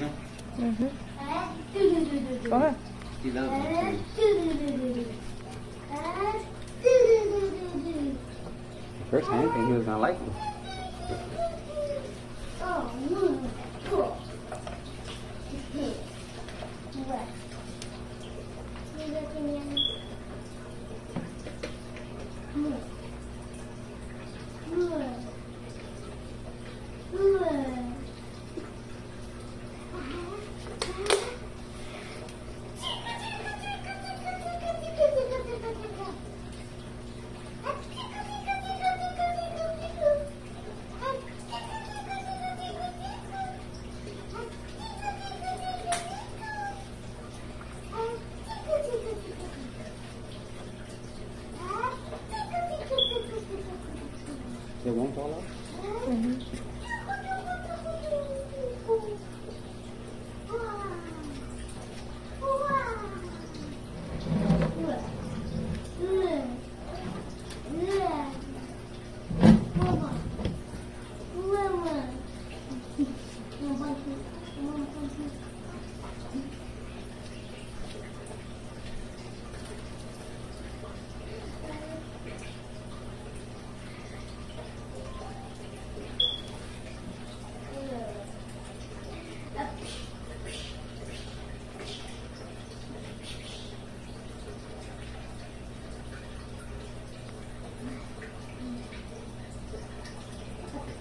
Mm-hmm. Go ahead. He loves it. The first time I didn't think he was gonna like him. They won't all up? Mm uhum. -hmm.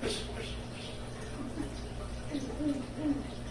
Thank you.